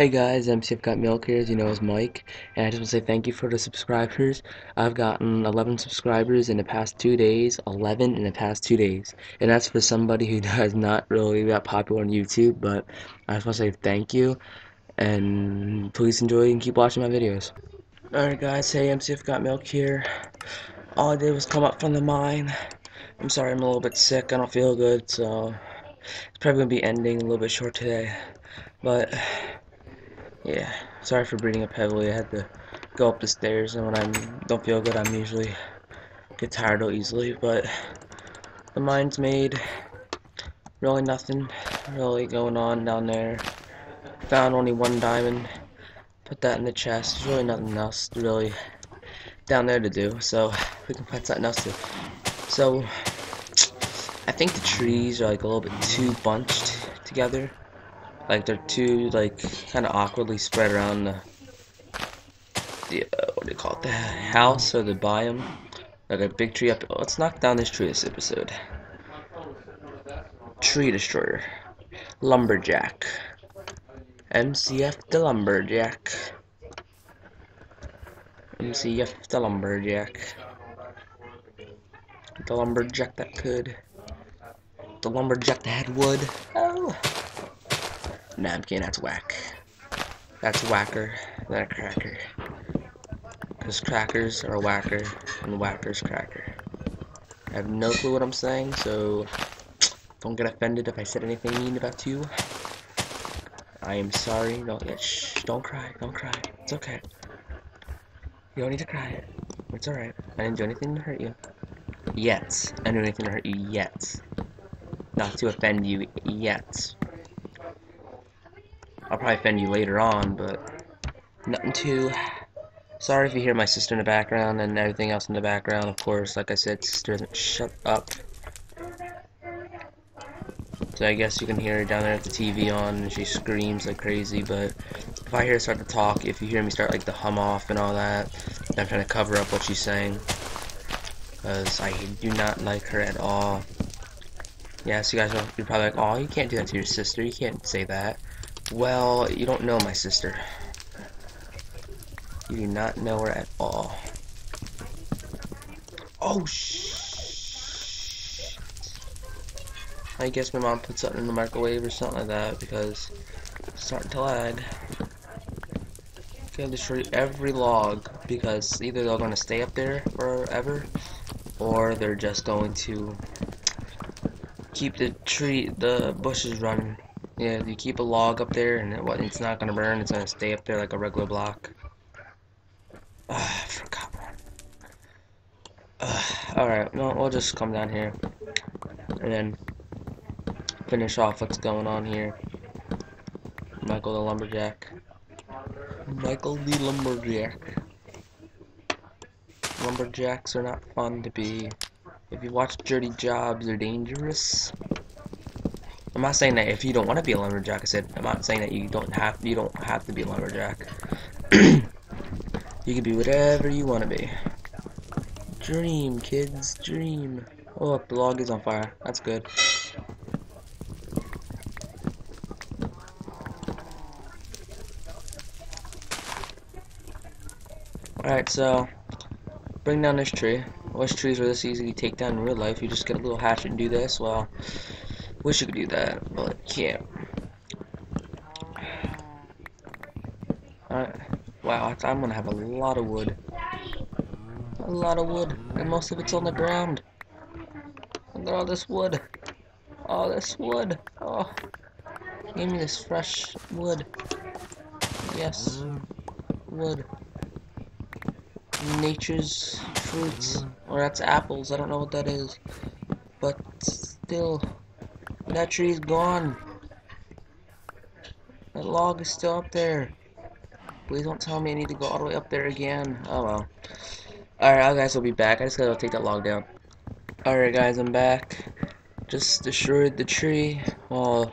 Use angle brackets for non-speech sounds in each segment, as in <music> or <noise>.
Hey guys, MCF Got Milk here, as you know, is Mike, and I just want to say thank you for the subscribers. I've gotten 11 subscribers in the past two days, 11 in the past two days, and that's for somebody who <laughs> does not really that popular on YouTube, but I just want to say thank you, and please enjoy and keep watching my videos. Alright guys, hey, MCF Got Milk here. All I did was come up from the mine. I'm sorry, I'm a little bit sick, I don't feel good, so it's probably going to be ending a little bit short today, but... Yeah, sorry for breathing up heavily. I had to go up the stairs, and when I don't feel good, I'm usually get tired easily. But the mine's made. Really nothing really going on down there. Found only one diamond. Put that in the chest. There's really nothing else really down there to do. So we can find something else to. So I think the trees are like a little bit too bunched together. Like they're too like kind of awkwardly spread around the the uh, what do you call it? The house or the biome. Like a big tree up. Let's knock down this tree this episode. Tree destroyer, lumberjack, MCF the lumberjack, MCF the lumberjack, the lumberjack that could, the lumberjack that had wood. Kidding, that's whack. That's whacker than a cracker. Because crackers are whacker, and whacker's cracker. I have no clue what I'm saying, so don't get offended if I said anything mean about you. I am sorry. Don't get shh. Don't cry. Don't cry. It's okay. You don't need to cry. It's alright. I didn't do anything to hurt you. Yet. I didn't do anything to hurt you yet. Not to offend you yet. I'll probably offend you later on, but nothing too. Sorry if you hear my sister in the background and everything else in the background. Of course, like I said, sister doesn't shut up. So I guess you can hear her down there with the TV on and she screams like crazy, but if I hear her start to talk, if you hear me start like the hum off and all that, I'm trying to cover up what she's saying. Because I do not like her at all. Yes, you guys are you're probably like, oh, you can't do that to your sister. You can't say that. Well, you don't know my sister. You do not know her at all. Oh, shh. I guess my mom put something in the microwave or something like that because it's starting to lag. Gonna destroy every log because either they're gonna stay up there forever or they're just going to keep the tree, the bushes running. Yeah, you keep a log up there and it, it's not gonna burn, it's gonna stay up there like a regular block. Uh, <sighs> I forgot one. <sighs> Alright, well, we'll just come down here and then finish off what's going on here. Michael the Lumberjack. Michael the Lumberjack. Lumberjacks are not fun to be. If you watch Dirty Jobs, they're dangerous. I'm not saying that if you don't want to be a lumberjack. I said I'm not saying that you don't have you don't have to be a lumberjack. <clears throat> you can be whatever you want to be. Dream, kids, dream. Oh, the log is on fire. That's good. Alright, so bring down this tree. Wish trees were this easy to take down in real life. You just get a little hatchet and do this. Well, Wish you could do that, but can't. Wow, I'm gonna have a lot of wood. A lot of wood, and most of it's on the ground. Look at all this wood. All this wood. Oh. Give me this fresh wood. Yes. Wood. Nature's fruits. Or that's apples. I don't know what that is. But still. That tree's gone. That log is still up there. Please don't tell me I need to go all the way up there again. Oh well. Alright, guys, will be back. I just gotta take that log down. Alright, guys, I'm back. Just destroyed the tree. Well,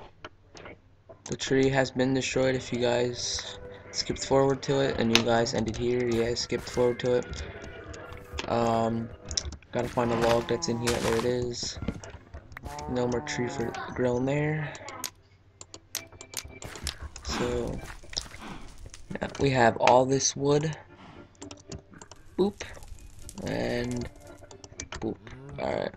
the tree has been destroyed if you guys skipped forward to it and you guys ended here. Yeah, skipped forward to it. Um, gotta find a log that's in here. There it is. No more tree for grown there. So, we have all this wood. Boop. And boop. Alright.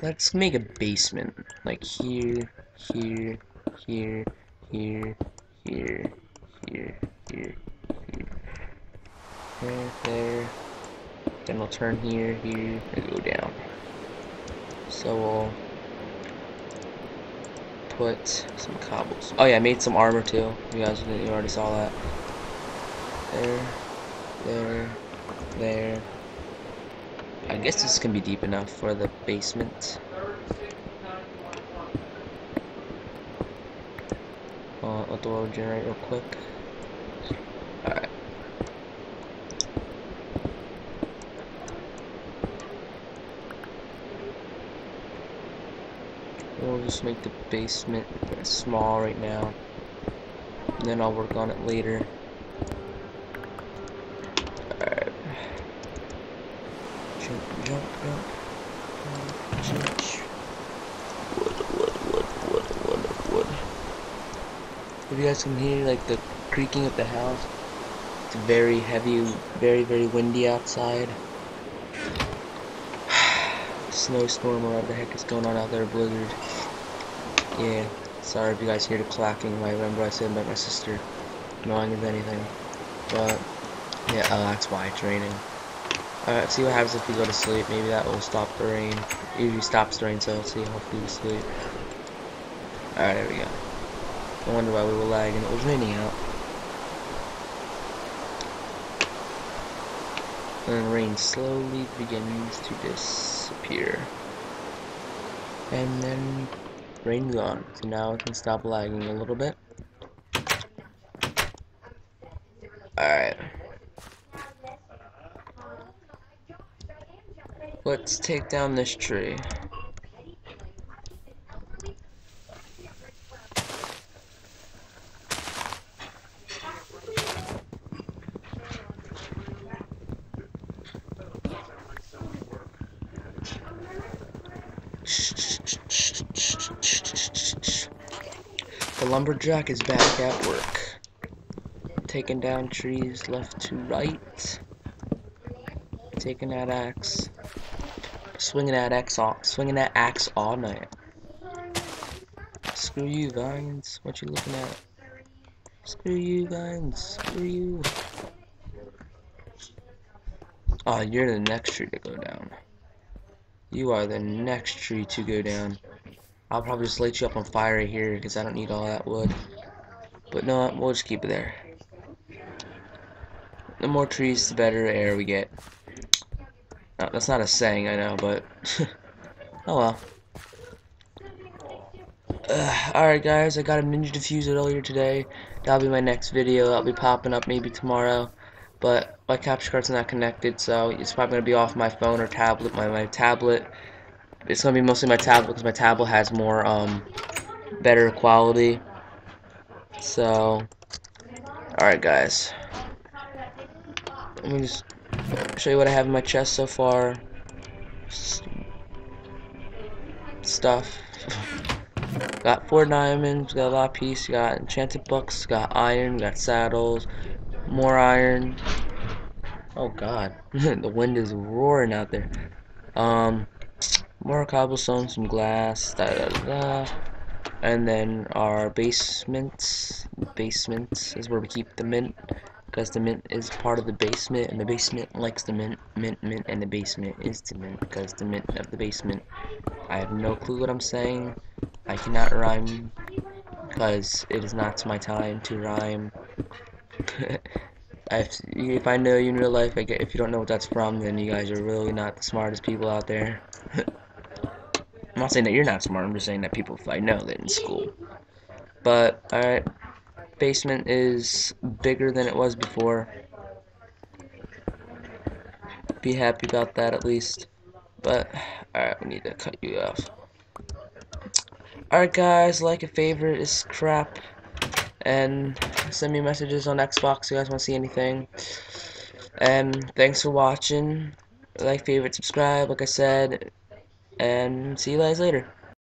Let's make a basement. Like here, here, here, here, here, here, here, here. There, there. We'll turn here, here, and go down. So we'll put some cobbles. Oh yeah, I made some armor too. You guys you already saw that. There, there, there. I guess this can be deep enough for the basement. Uh, let the water generate real quick. We'll just make the basement small right now. And then I'll work on it later. Alright. Jump, jump, jump. Wood, wood, wood, wood, wood, wood. If you guys can hear like the creaking of the house, it's very heavy, very, very windy outside. Snowstorm or whatever the heck is going on out there, blizzard. Yeah, sorry if you guys hear the clacking. I remember I said about my sister annoying as anything. But, yeah, uh, that's why it's raining. Alright, see what happens if we go to sleep. Maybe that will stop the rain. It usually stops the rain, so let's see. Hopefully we sleep. Alright, there we go. I wonder why we were lagging. It was raining out. And rain slowly begins to disappear. And then rain's gone. So now I can stop lagging a little bit. Alright. Let's take down this tree. The lumberjack is back at work. Taking down trees left to right. Taking that axe. Swinging that axe all, swinging that axe all night. Screw you, vines. What you looking at? Screw you, vines. Screw you. Oh, you're the next tree to go down. You are the next tree to go down. I'll probably just light you up on fire right here because I don't need all that wood. But no, we'll just keep it there. The more trees, the better air we get. No, that's not a saying, I know, but... <laughs> oh well. Uh, Alright guys, I got a Ninja Diffuser earlier today. That'll be my next video. That'll be popping up maybe tomorrow. But my capture card's not connected, so it's probably going to be off my phone or tablet. My, my tablet it's gonna be mostly my tablet because my tablet has more um better quality. So, all right, guys. Let me just show you what I have in my chest so far. Stuff. <laughs> got four diamonds, got a lot of piece, got enchanted books, got iron, got saddles, more iron. Oh god, <laughs> the wind is roaring out there. Um, more cobblestone, some glass, da da da. And then our basement, basement is where we keep the mint, because the mint is part of the basement, and the basement likes the mint, mint, mint, and the basement is the mint, because the mint of the basement. I have no clue what I'm saying. I cannot rhyme, because it is not my time to rhyme. <laughs> if I know you in real life, I get, if you don't know what that's from, then you guys are really not the smartest people out there. <laughs> I'm not saying that you're not smart, I'm just saying that people I know that in school. But, alright, basement is bigger than it was before. Be happy about that at least. But, alright, we need to cut you off. Alright guys, like a favorite is crap. And send me messages on Xbox if you guys want to see anything. And thanks for watching. Like, favorite, subscribe, like I said and see you guys later.